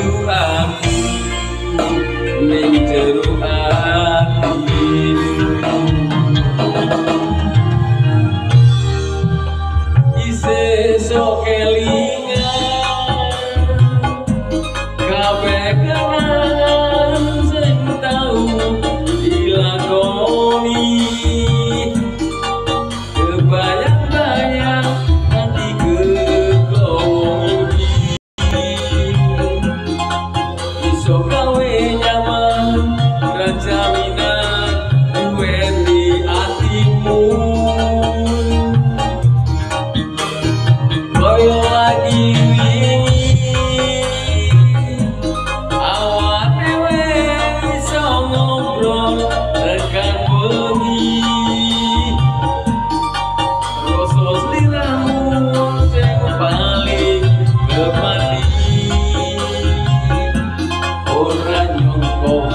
you. have gold.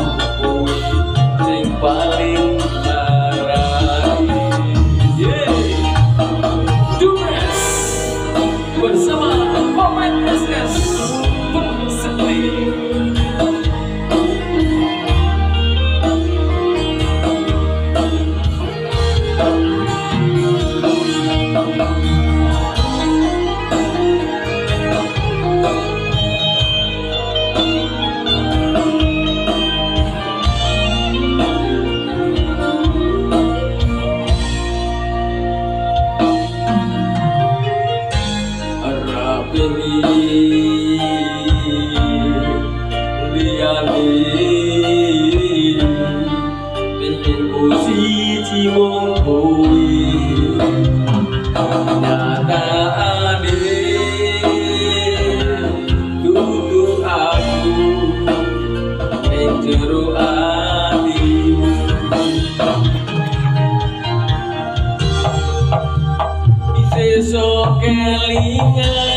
ji wong thôi nhà ta aku ing jero atimu kelingan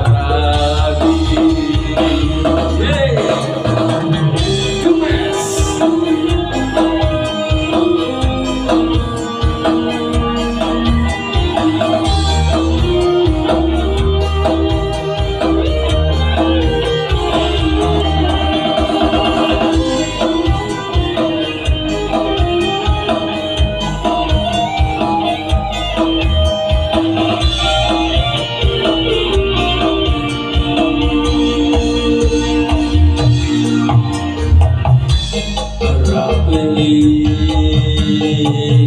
Thank you.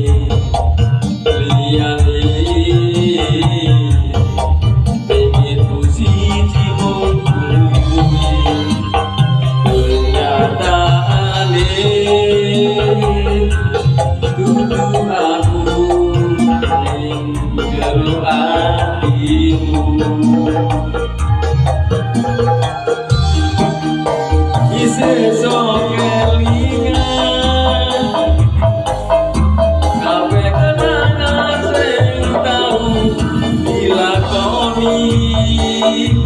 Amin.